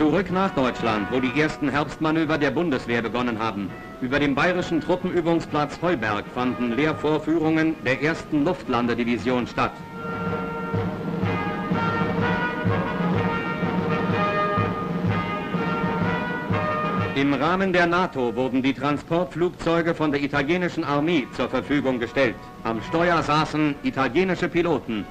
Zurück nach Deutschland, wo die ersten Herbstmanöver der Bundeswehr begonnen haben. Über dem bayerischen Truppenübungsplatz Heuberg fanden Lehrvorführungen der ersten Luftlandedivision statt. Im Rahmen der NATO wurden die Transportflugzeuge von der italienischen Armee zur Verfügung gestellt. Am Steuer saßen italienische Piloten.